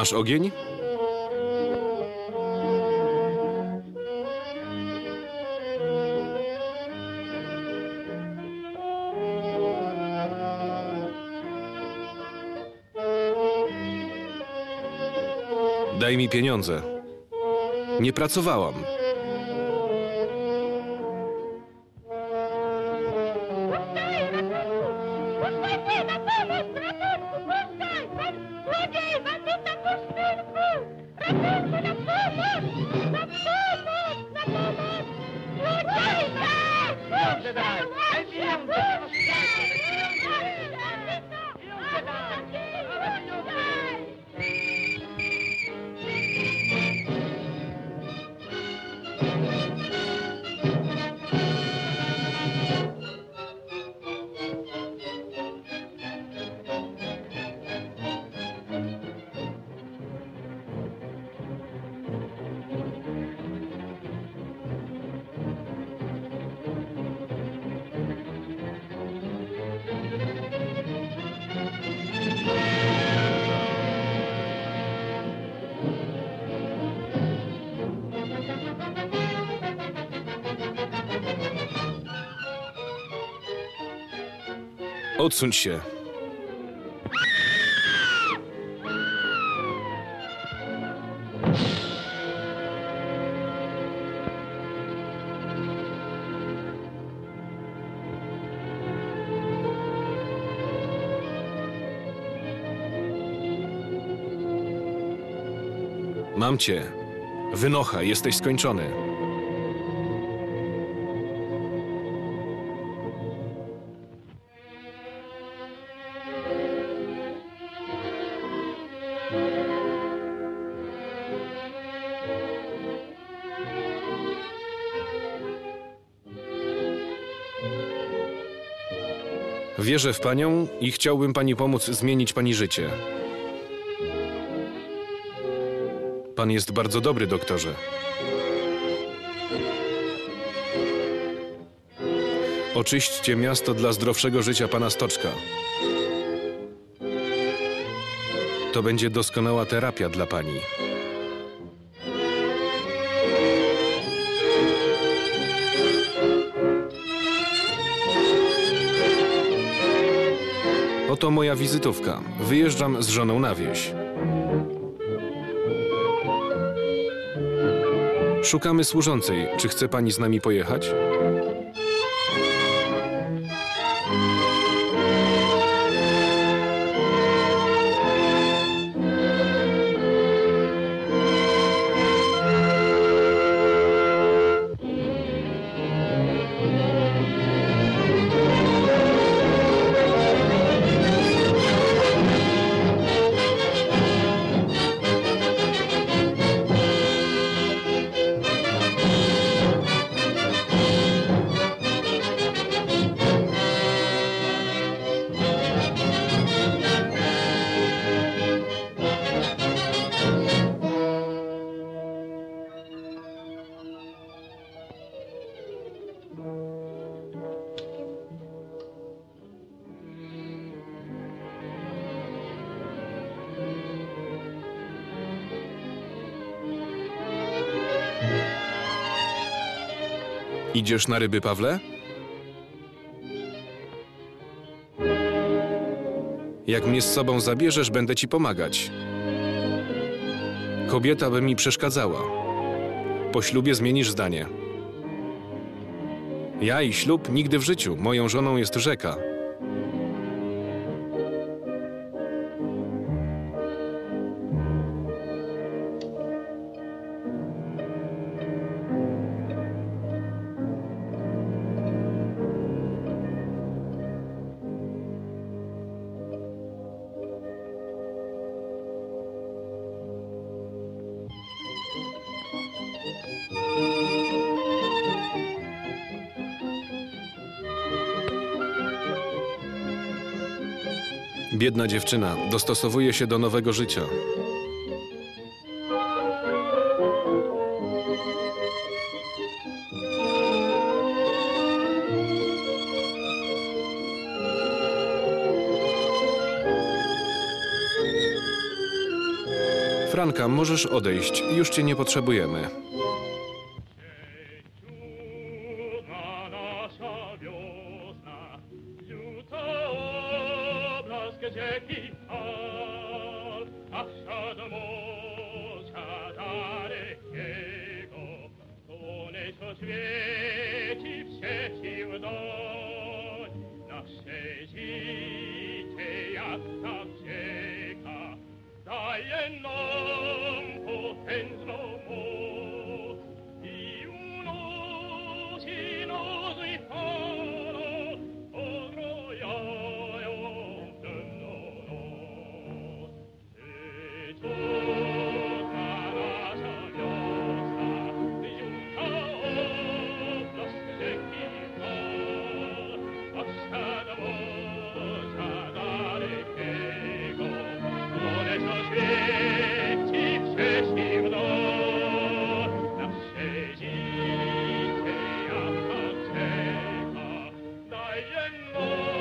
Masz ogień? Daj mi pieniądze. Nie pracowałam. Odsuń się. Mam cię. Wynocha, jesteś skończony. Wierzę w panią i chciałbym pani pomóc zmienić pani życie. Pan jest bardzo dobry, doktorze. Oczyśćcie miasto dla zdrowszego życia pana Stoczka. To będzie doskonała terapia dla pani. Oto moja wizytówka. Wyjeżdżam z żoną na wieś. Szukamy służącej. Czy chce pani z nami pojechać? Idziesz na ryby, Pawle? Jak mnie z sobą zabierzesz, będę ci pomagać. Kobieta by mi przeszkadzała. Po ślubie zmienisz zdanie. Ja i ślub nigdy w życiu. Moją żoną jest rzeka. Jedna dziewczyna dostosowuje się do nowego życia. Franka, możesz odejść. Już cię nie potrzebujemy. and.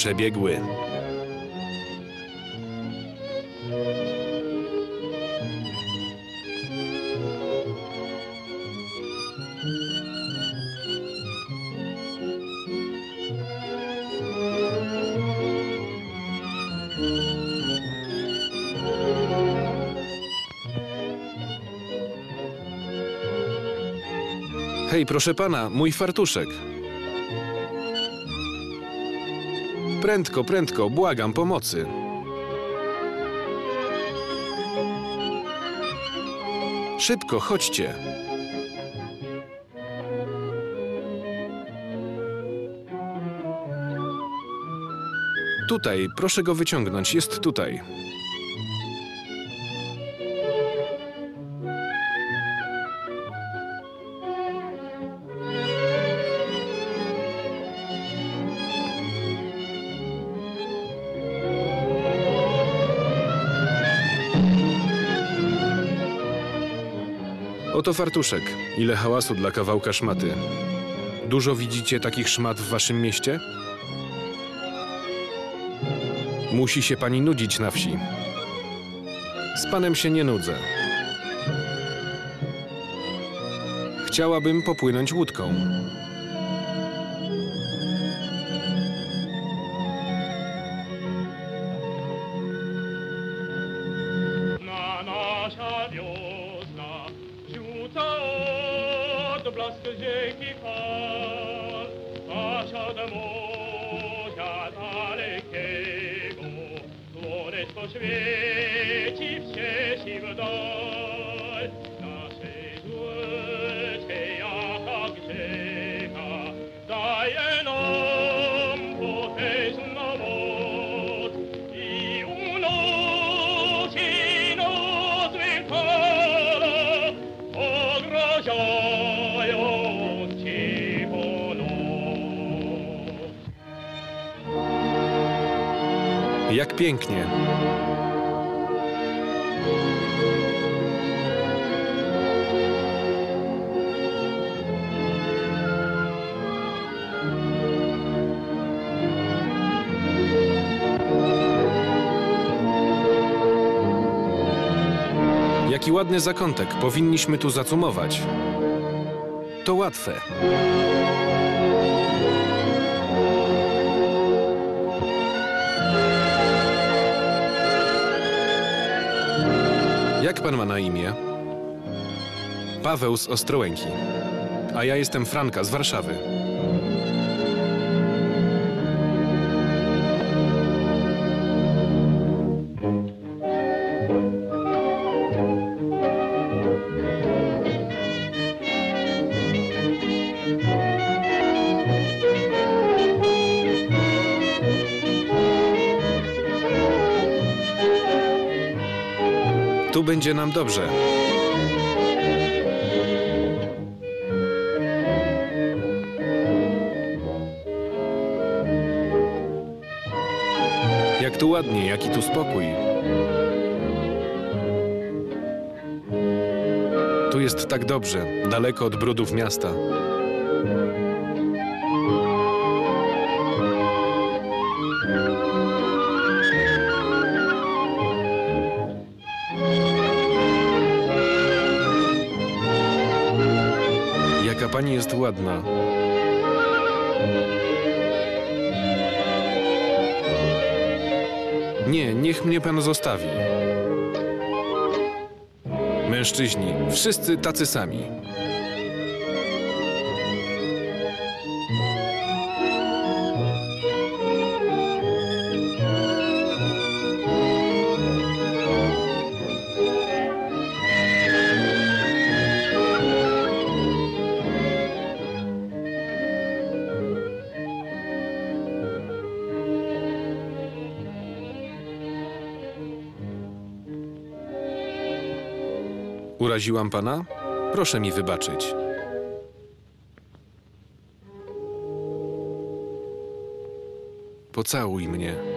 przebiegły. Hej, proszę pana, mój fartuszek. Prędko, prędko, błagam pomocy. Szybko, chodźcie. Tutaj, proszę go wyciągnąć, jest tutaj. Oto fartuszek. Ile hałasu dla kawałka szmaty. Dużo widzicie takich szmat w waszym mieście? Musi się pani nudzić na wsi. Z panem się nie nudzę. Chciałabym popłynąć łódką. Ładny zakątek, powinniśmy tu zacumować. To łatwe. Jak pan ma na imię? Paweł z Ostrołęki. A ja jestem Franka z Warszawy. Tu będzie nam dobrze. Jak tu ładnie, jaki tu spokój. Tu jest tak dobrze, daleko od brudów miasta. Pani jest ładna. Nie, niech mnie pan zostawi. Mężczyźni, wszyscy tacy sami. Uraziłam pana? Proszę mi wybaczyć. Pocałuj mnie.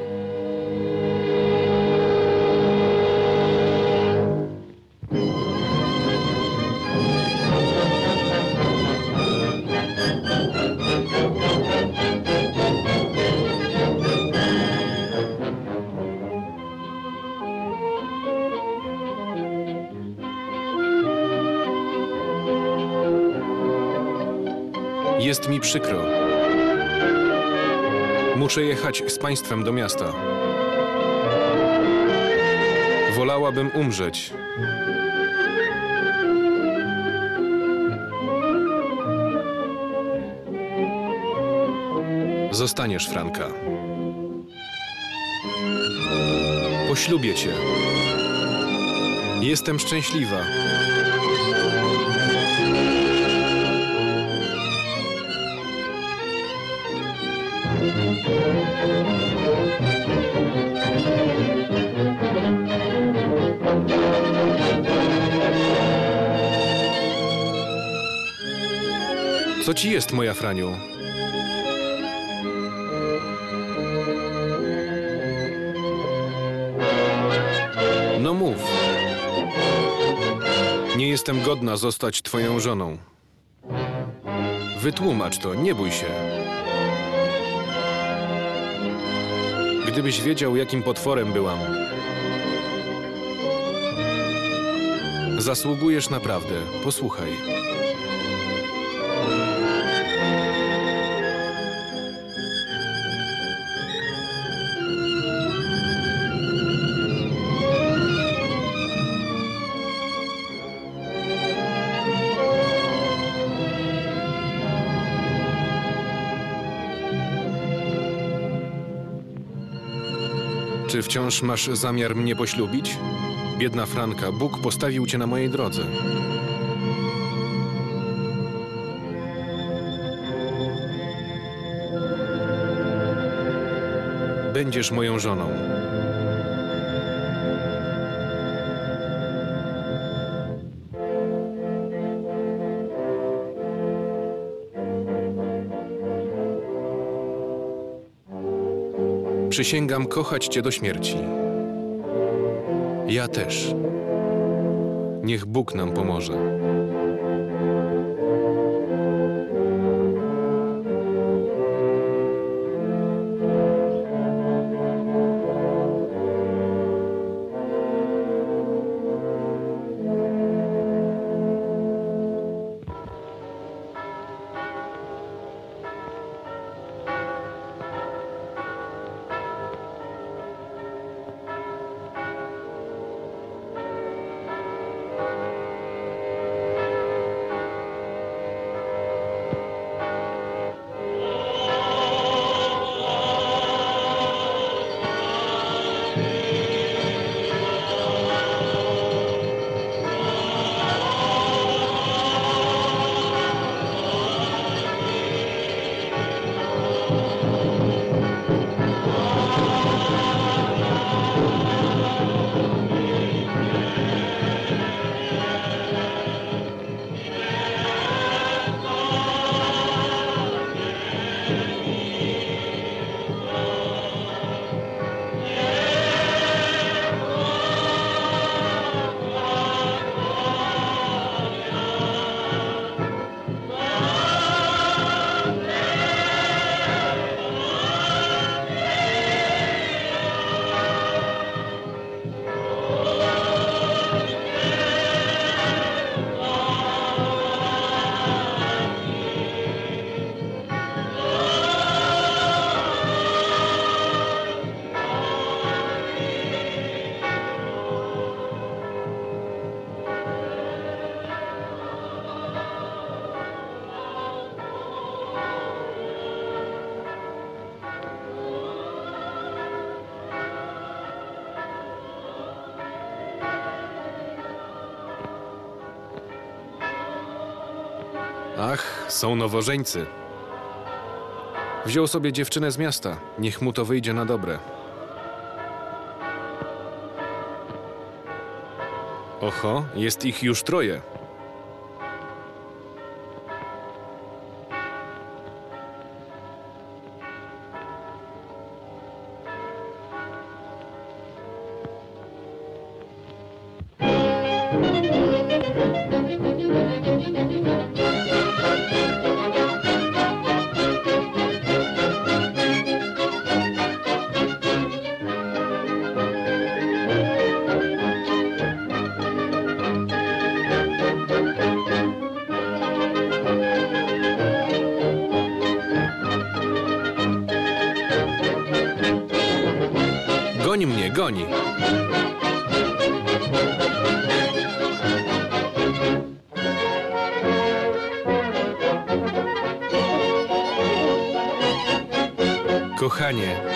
Muszę jechać z państwem do miasta. Wolałabym umrzeć. Zostaniesz, Franka. Poślubię cię. Jestem szczęśliwa. Co ci jest, moja Franiu? No mów. Nie jestem godna zostać twoją żoną. Wytłumacz to, nie bój się. Gdybyś wiedział, jakim potworem byłam. Zasługujesz naprawdę. Posłuchaj. Wciąż masz zamiar mnie poślubić? Biedna Franka, Bóg postawił cię na mojej drodze. Będziesz moją żoną. Przysięgam kochać Cię do śmierci. Ja też. Niech Bóg nam pomoże. Są nowożeńcy. Wziął sobie dziewczynę z miasta. Niech mu to wyjdzie na dobre. Oho, jest ich już troje. 年。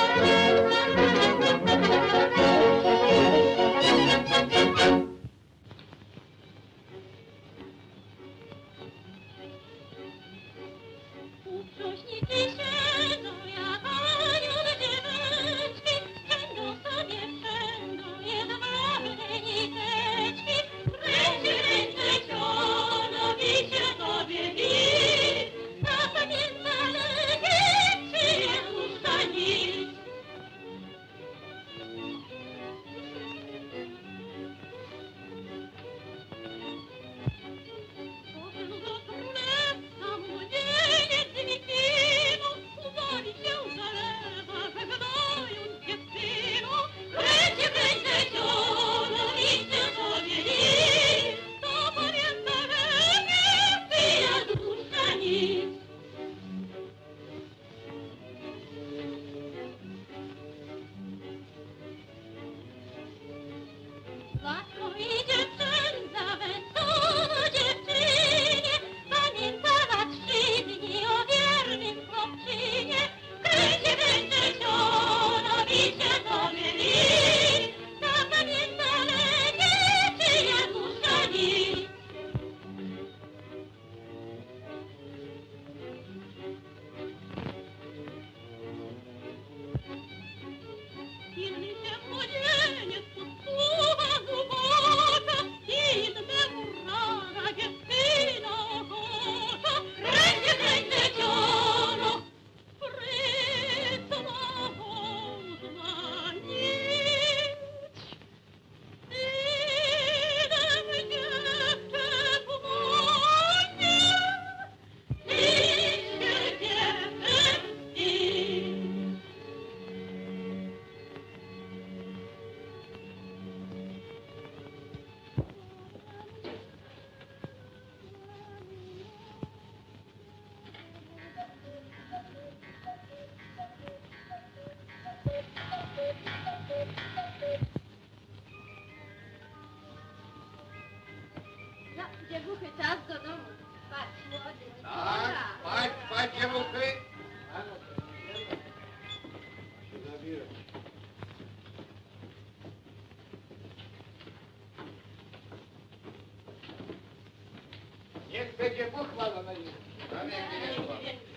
będzie pochwala na nim.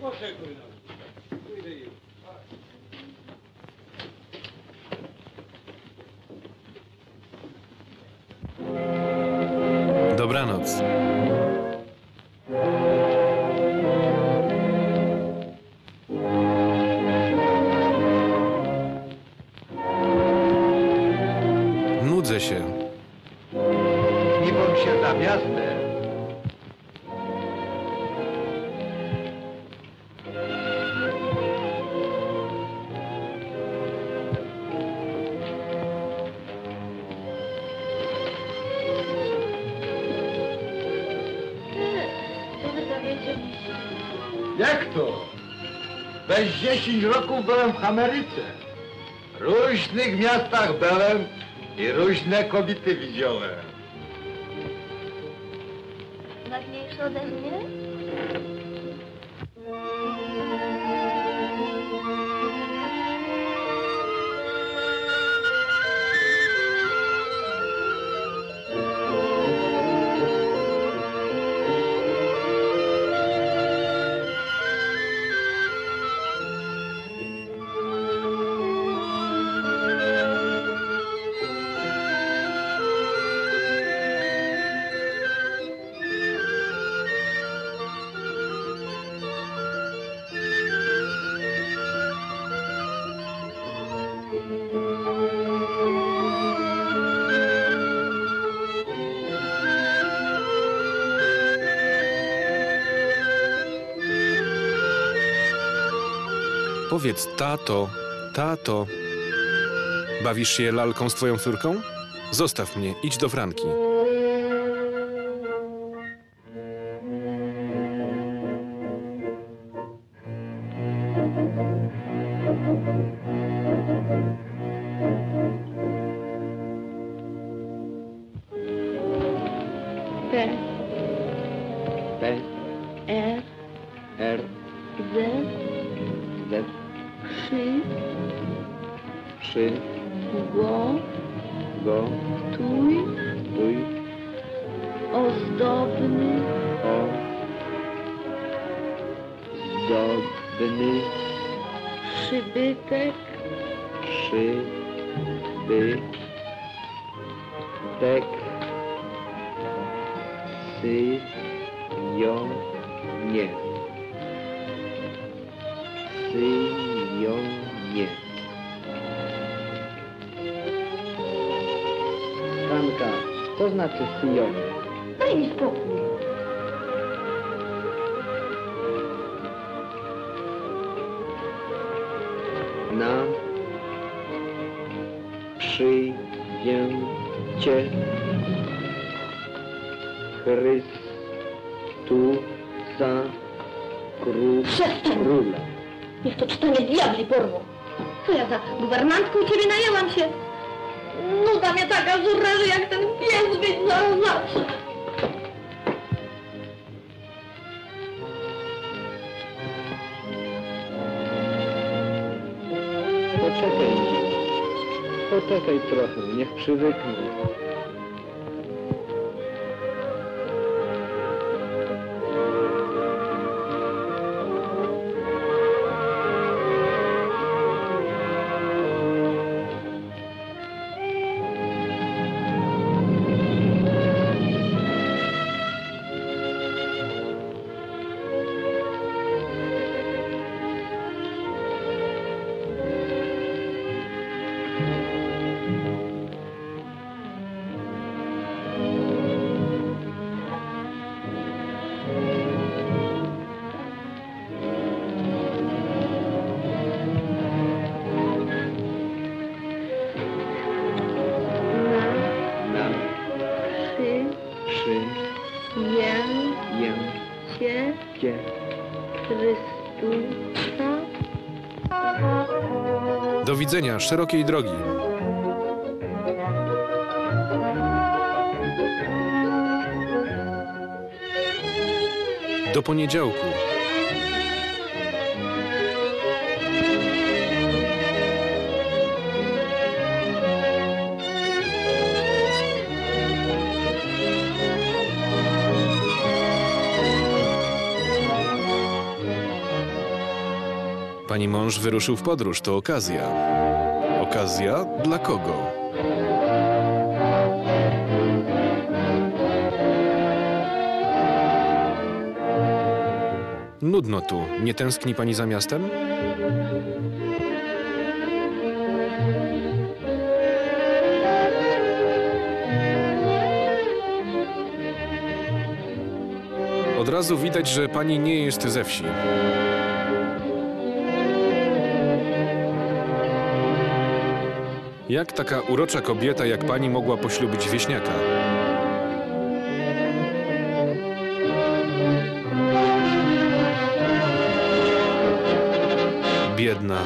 Poczekuj. No. Pójdę. Dobranoc. 10 roków byłem w Ameryce. W różnych miastach byłem i różne kobiety widziałem. Ładniejsze ode mnie? Powiedz, tato, tato. Bawisz się lalką z twoją córką? Zostaw mnie, idź do Franki. Poczekaj, poczekaj trochę, niech przywyknę. Widzenia, szerokiej drogi. Do poniedziałku. Pani mąż wyruszył w podróż, to okazja. Okazja dla kogo? Nudno tu. Nie tęskni pani za miastem? Od razu widać, że pani nie jest ze wsi. Jak taka urocza kobieta jak pani mogła poślubić wieśniaka? Biedna.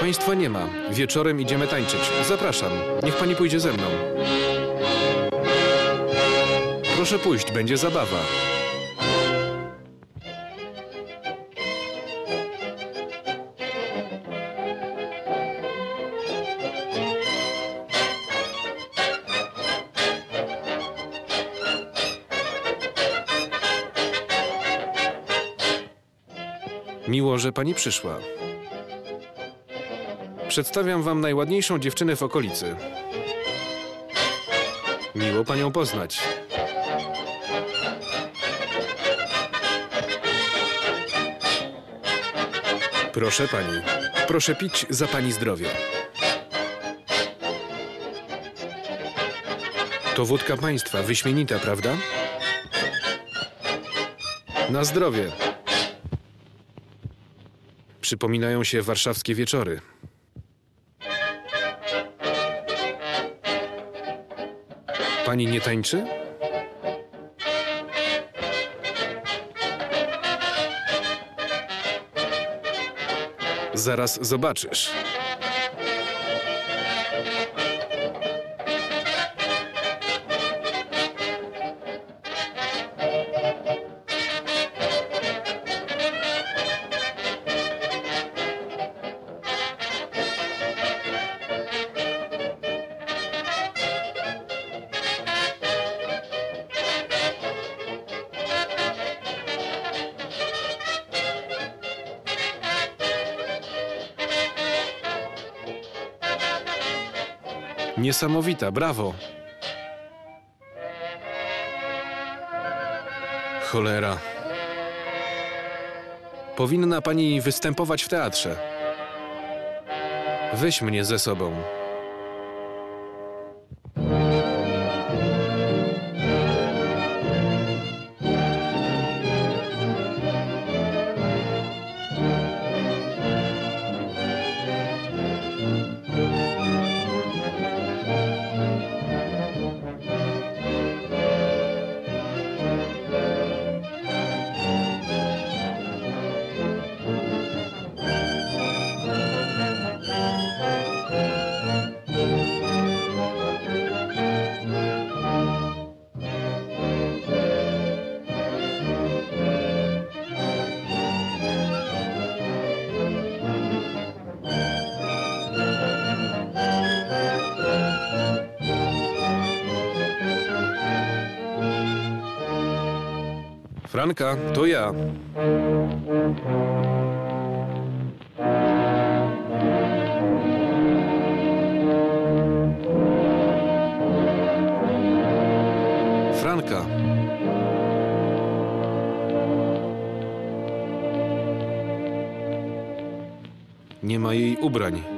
Państwa nie ma. Wieczorem idziemy tańczyć. Zapraszam. Niech pani pójdzie ze mną. Proszę pójść, będzie zabawa. Że pani przyszła. Przedstawiam wam najładniejszą dziewczynę w okolicy. Miło panią poznać. Proszę pani. Proszę pić za pani zdrowie. To wódka państwa, wyśmienita, prawda? Na zdrowie. Przypominają się warszawskie wieczory. Pani nie tańczy? Zaraz zobaczysz. Niesamowita, brawo. Cholera. Powinna pani występować w teatrze. Weź mnie ze sobą. Franka, to ja. Franka. Nie ma jej ubrań.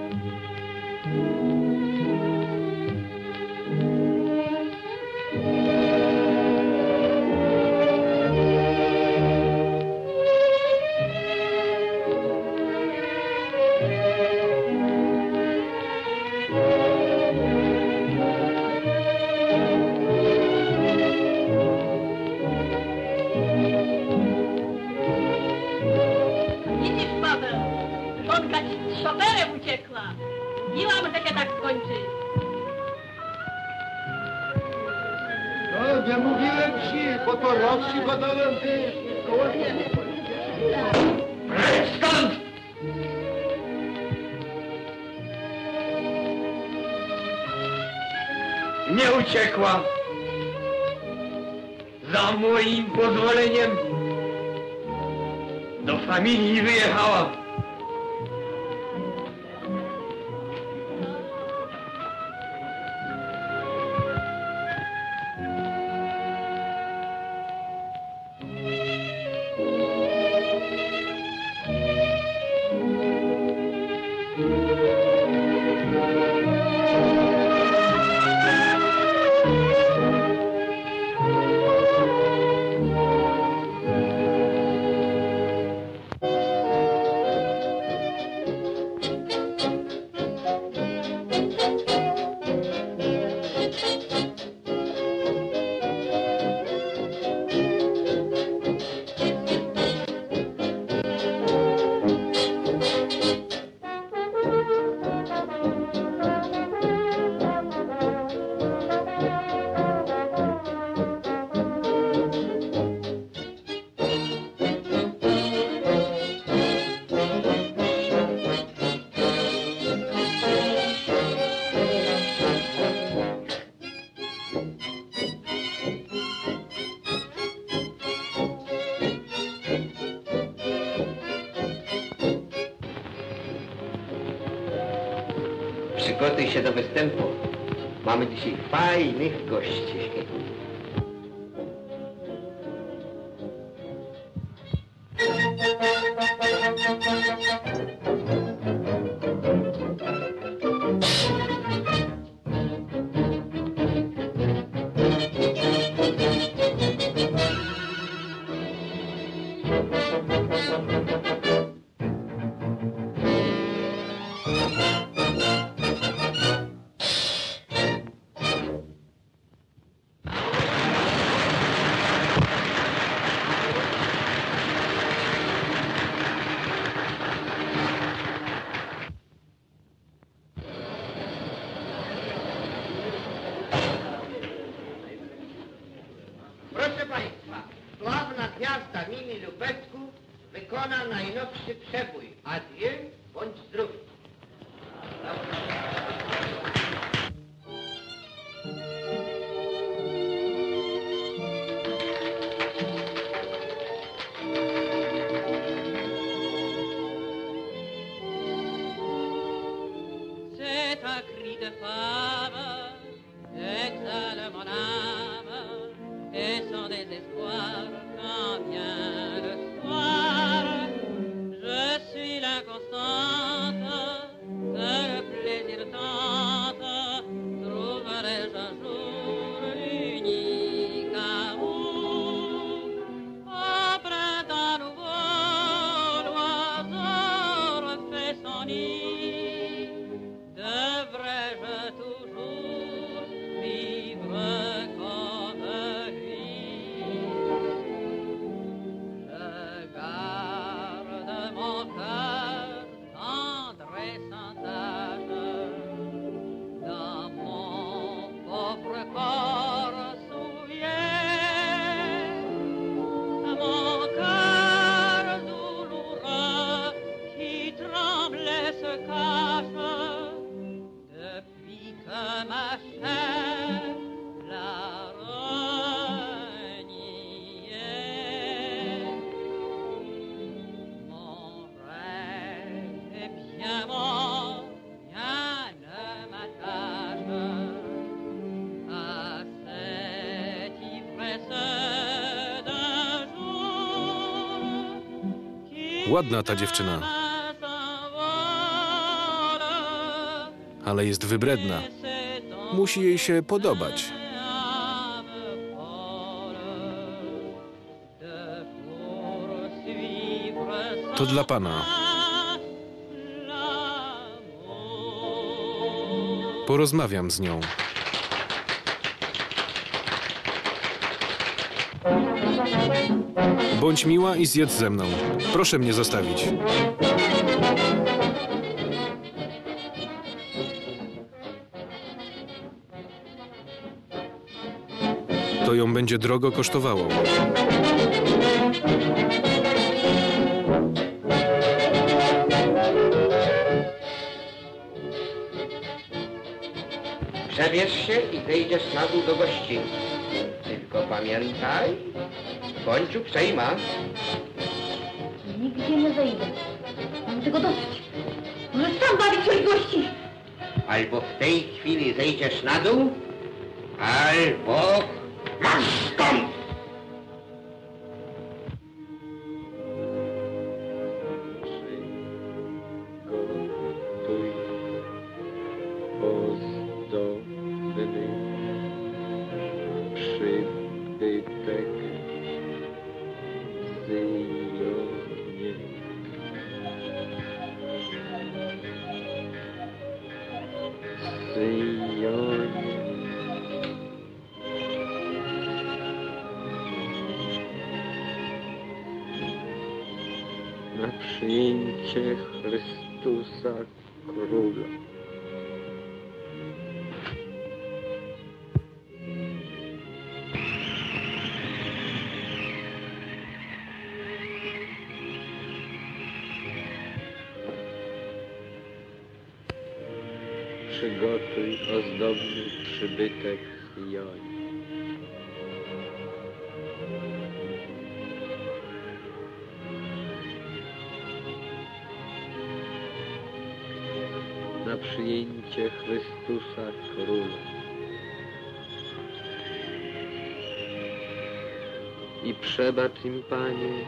Się do występu. Mamy dzisiaj fajnych gości. Ładna ta dziewczyna, ale jest wybredna. Musi jej się podobać. To dla pana. Porozmawiam z nią. Bądź miła i zjedz ze mną. Proszę mnie zostawić. To ją będzie drogo kosztowało. Przebierz się i wejdziesz na dół do gościni. Tylko pamiętaj, bądź uprzejma. Nigdzie nie wejdę. Mam tego dosyć. Może sam bawić swoich gości. Albo w tej chwili zejdziesz na dół, albo przebacz im, Panie,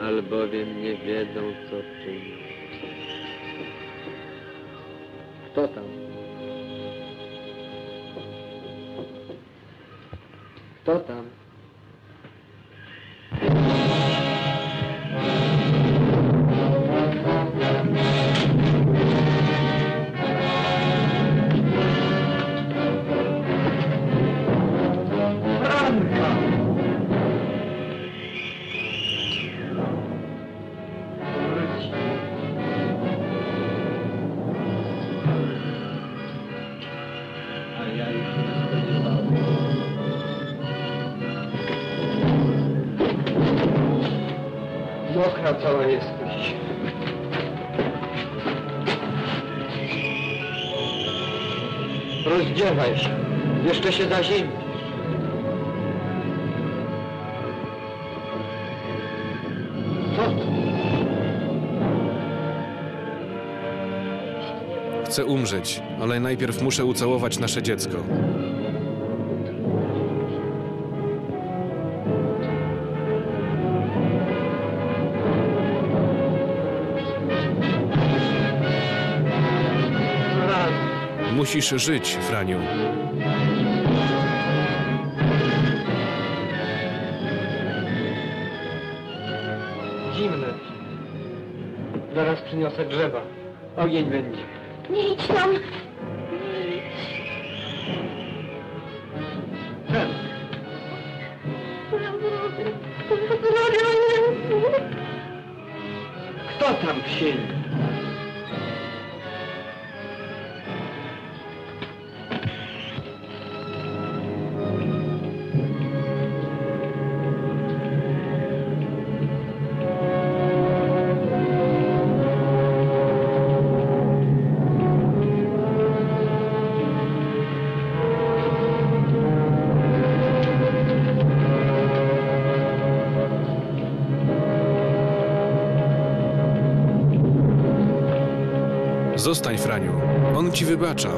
albowiem nie wiedzą, co czynią. Kto tam? Się. Jeszcze się ziemi. Co? Chcę umrzeć, ale najpierw muszę ucałować nasze dziecko. Musisz żyć, Franiu. Zimne. Zaraz przyniosę drzewa. Ogień będzie. Nie idź tam. Zostań, Franiu. On ci wybacza.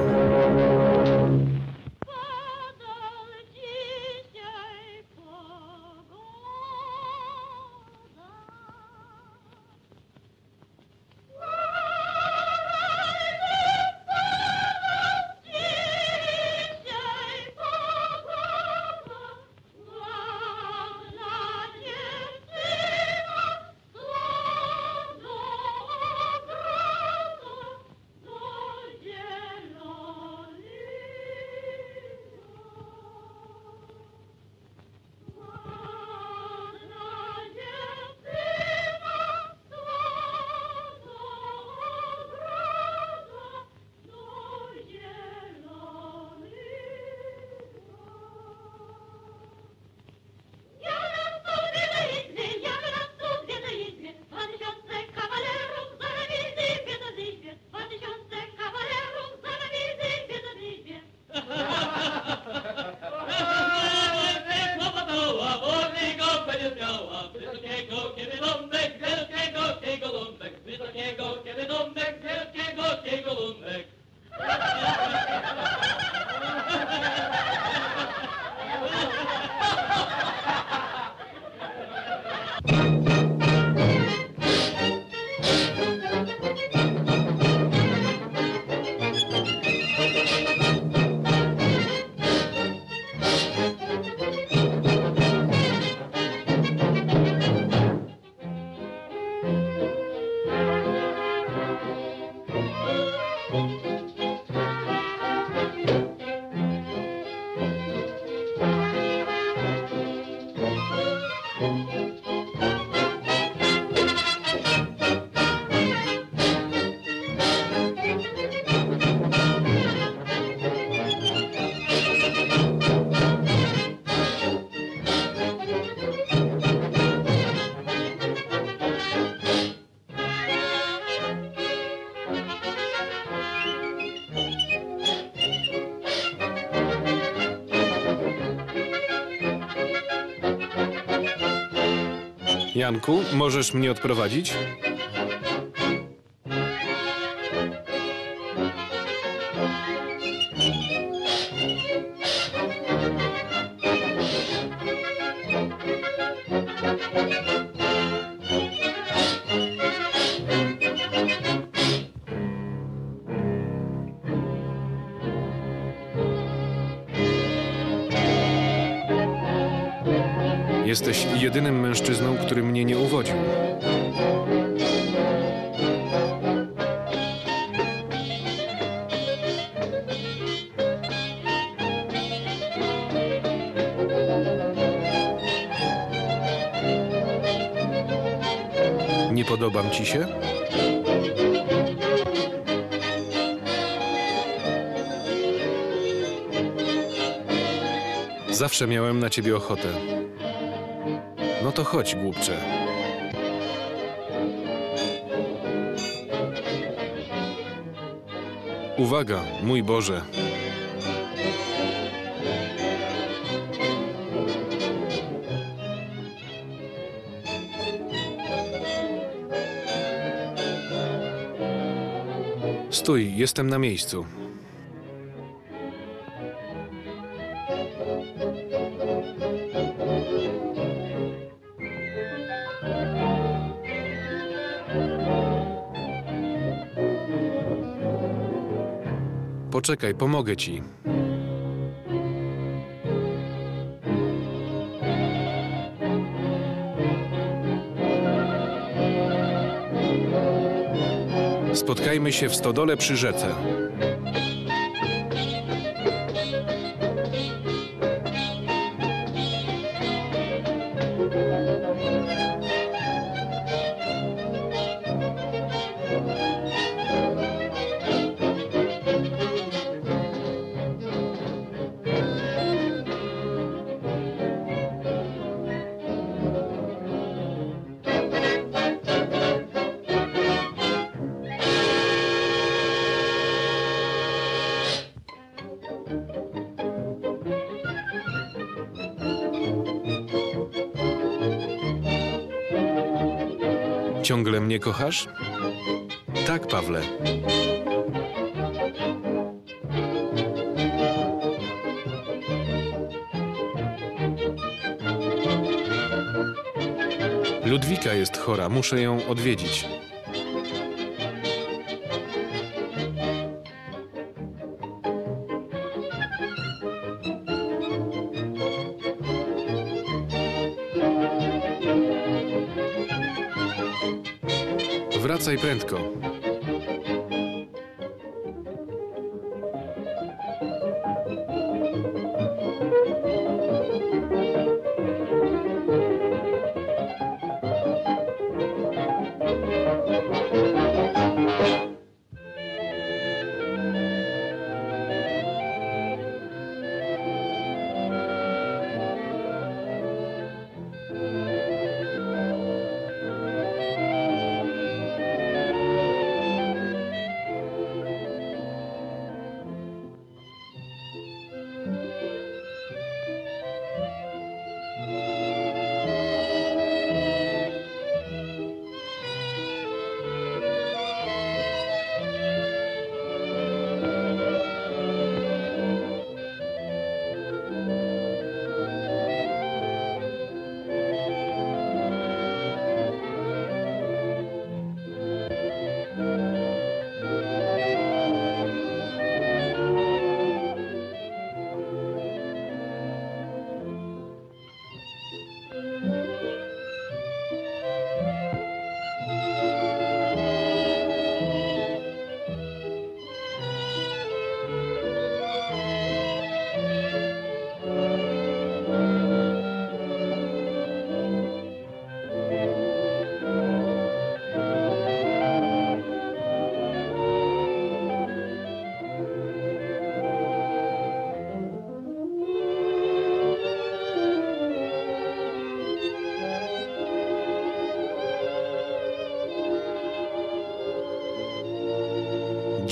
Janku, możesz mnie odprowadzić? Jedynym mężczyzną, który mnie nie uwodził. Nie podobam ci się? Zawsze miałem na ciebie ochotę. To chodź, głupcze. Uwaga, mój Boże. Stój, jestem na miejscu. Poczekaj, pomogę ci. Spotkajmy się w stodole przy rzece. Ciągle mnie kochasz? Tak, Pawle. Ludwika jest chora, muszę ją odwiedzić.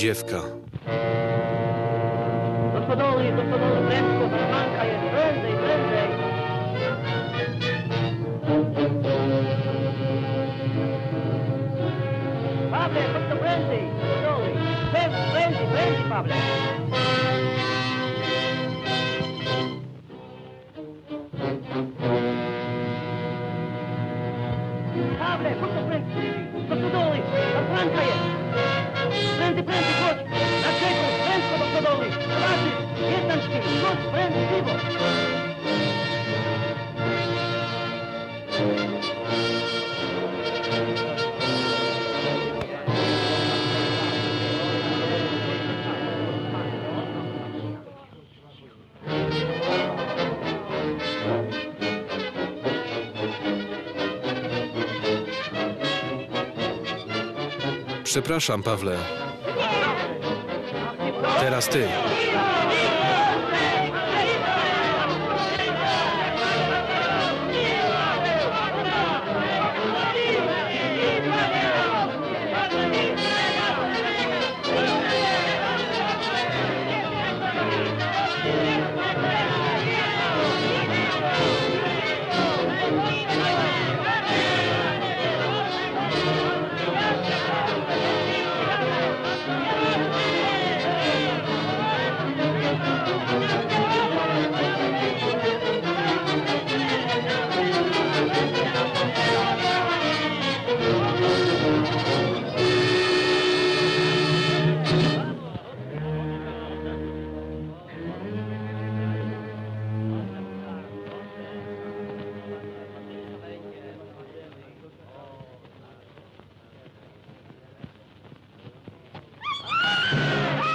Dziewka. Do do do Przepraszam, Pawle. Teraz ty.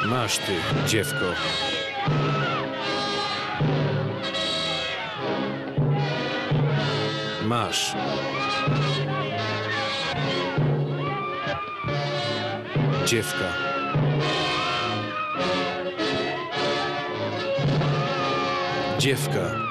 Masz ty, dziewko. Masz. Dziewka. Dziewka.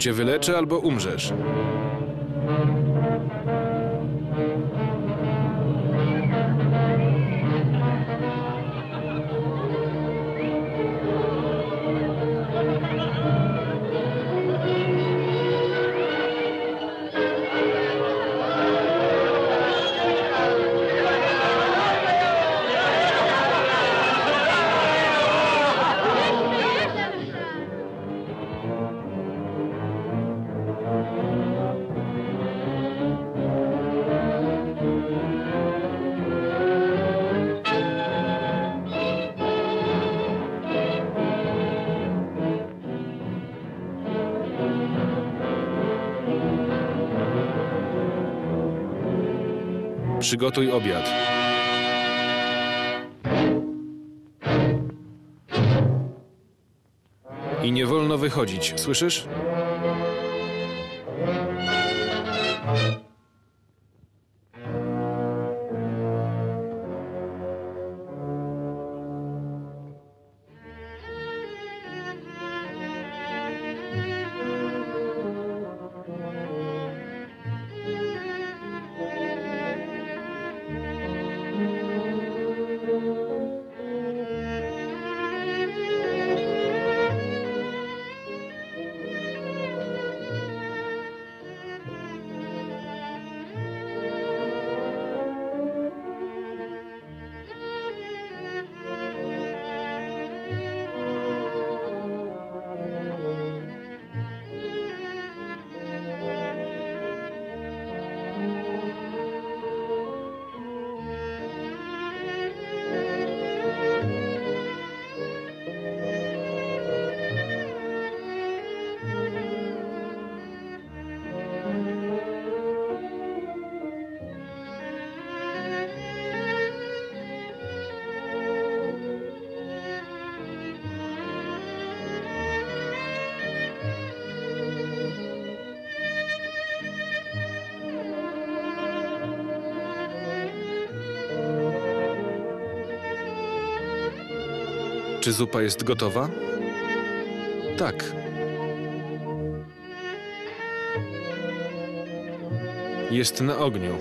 Cię wyleczę, albo umrzesz. Przygotuj obiad. I nie wolno wychodzić, słyszysz? Czy zupa jest gotowa? Tak. Jest na ogniu.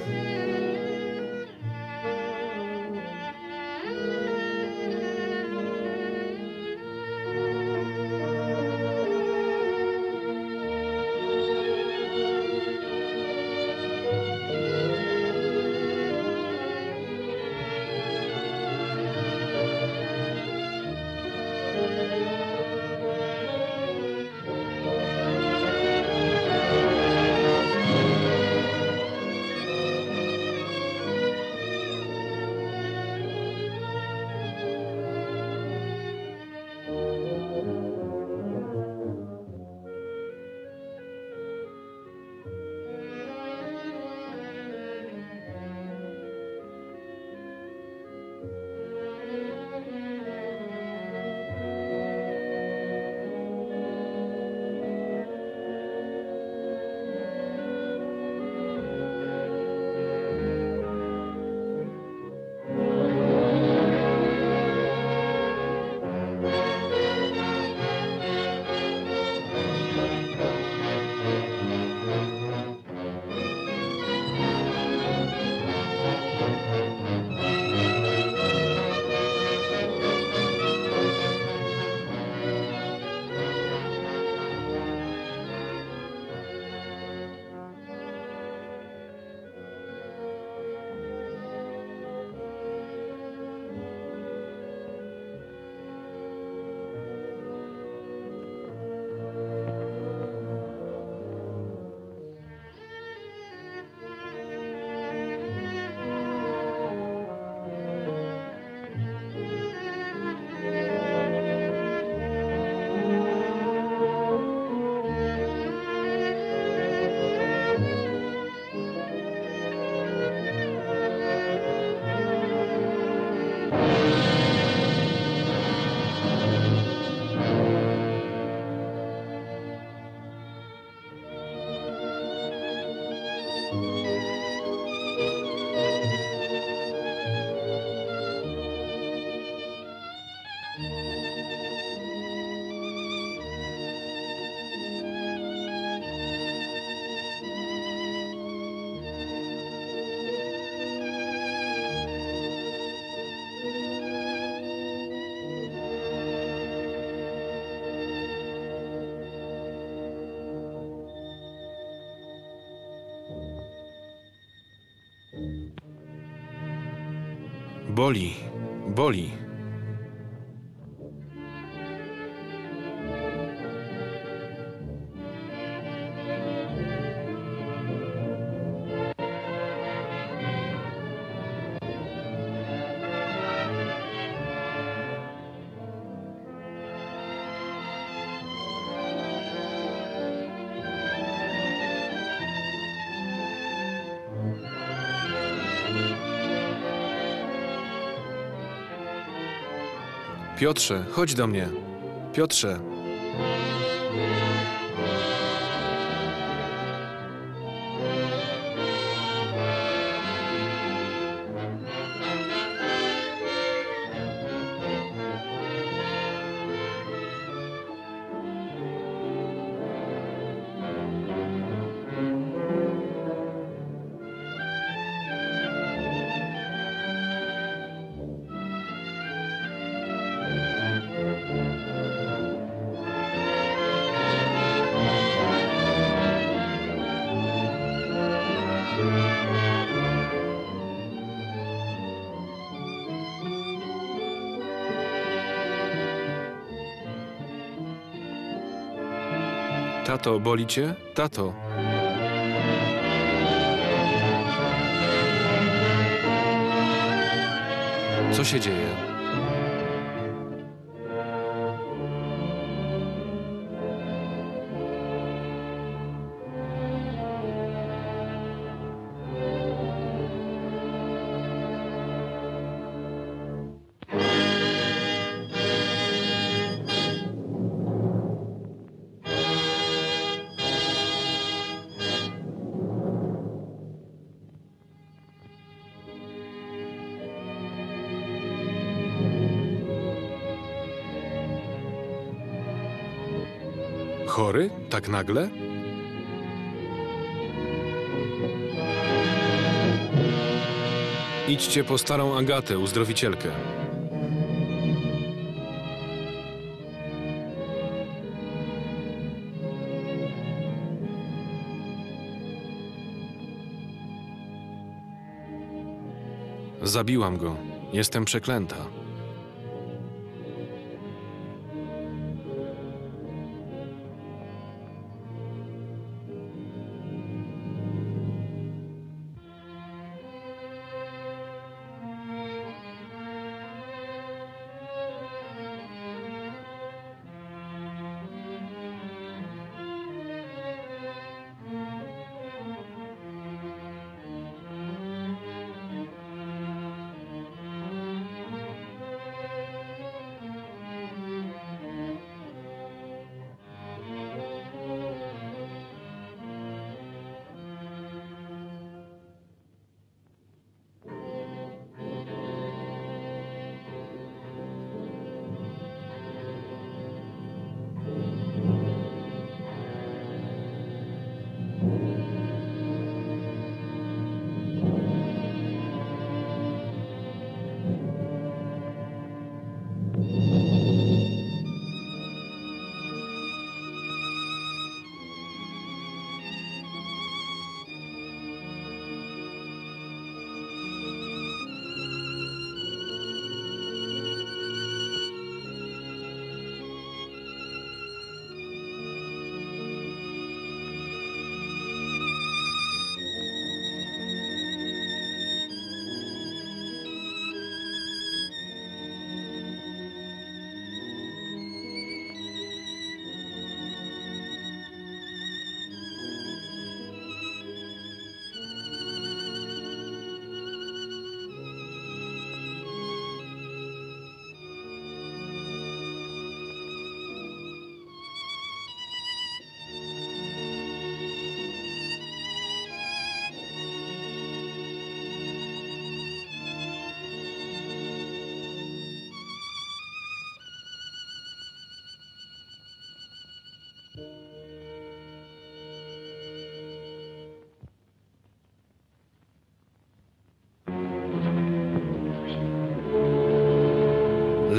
Boli, boli. Piotrze, chodź do mnie. Piotrze, tato, boli cię? Tato. Co się dzieje? Tak nagle? Idźcie po starą Agatę, uzdrowicielkę. Zabiłam go. Jestem przeklęta.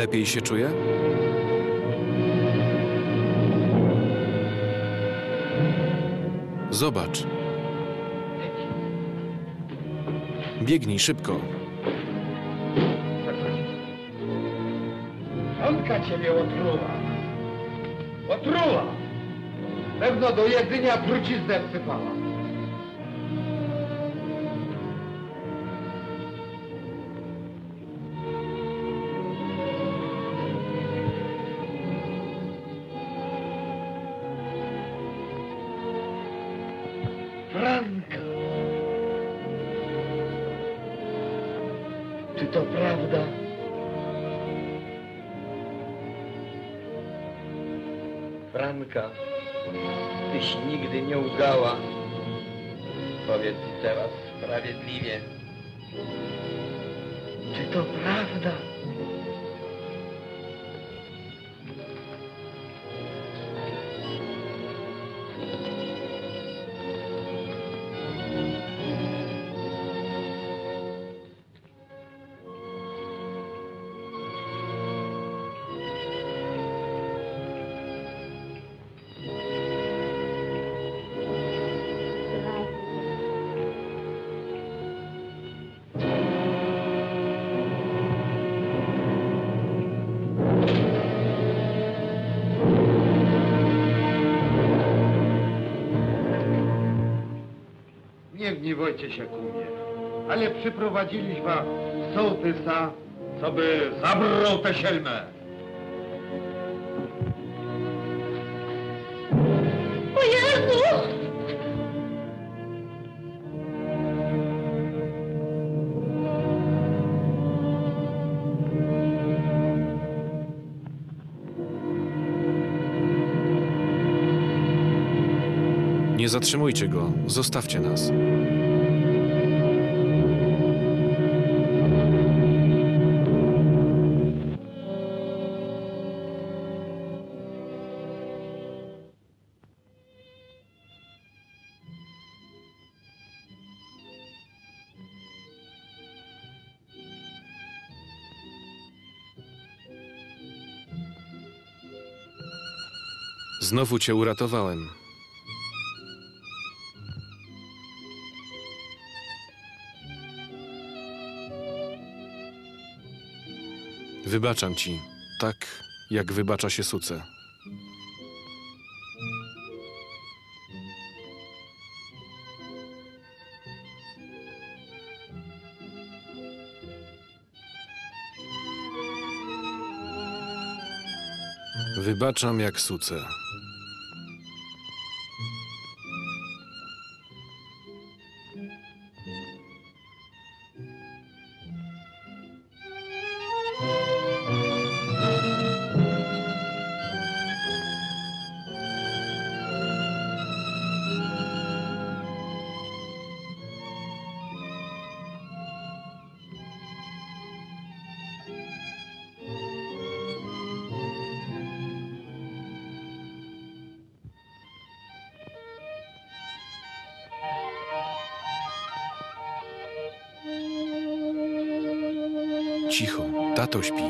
Lepiej się czuje? Zobacz. Biegnij szybko. Żonka ciebie otruła. Otruła! Pewno do jedzenia truciznę wsypała. Gniewajcie się ku mnie, ale przyprowadziliśmy sołtysa, co by zabrał tę sielmę. O Jezu! Nie zatrzymujcie go, zostawcie nas. Znowu cię uratowałem. Wybaczam ci, tak jak wybacza się suce. Wybaczam jak suce. Cicho, tato śpi.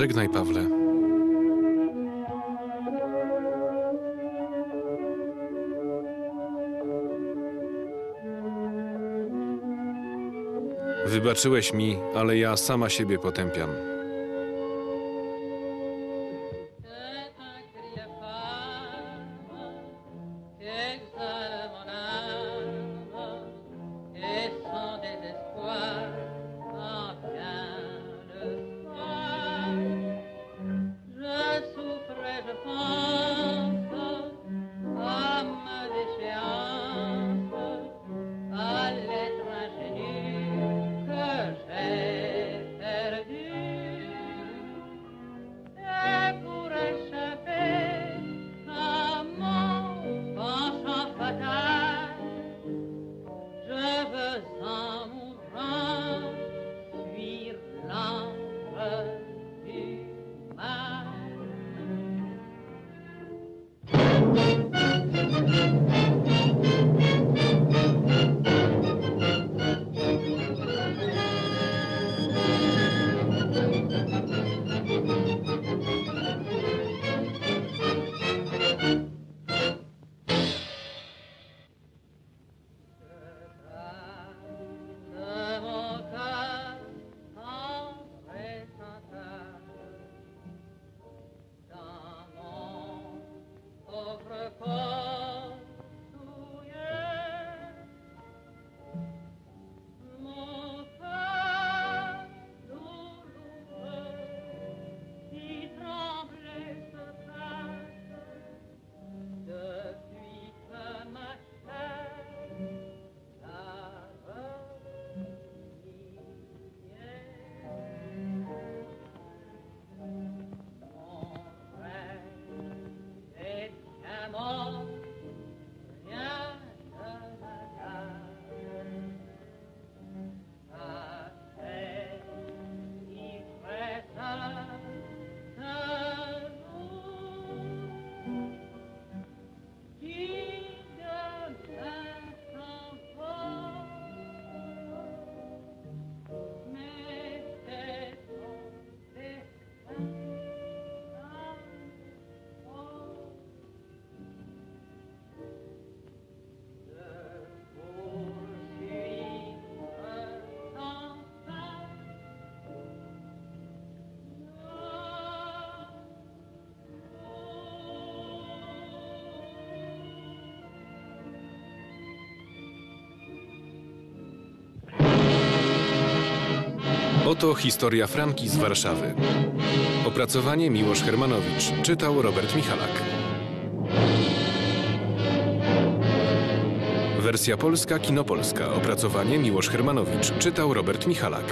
Żegnaj, Pawle. Wybaczyłeś mi, ale ja sama siebie potępiam. Oto historia Franki z Warszawy. Opracowanie Miłosz Hermanowicz. Czytał Robert Michalak. Wersja polska, kinopolska. Opracowanie Miłosz Hermanowicz. Czytał Robert Michalak.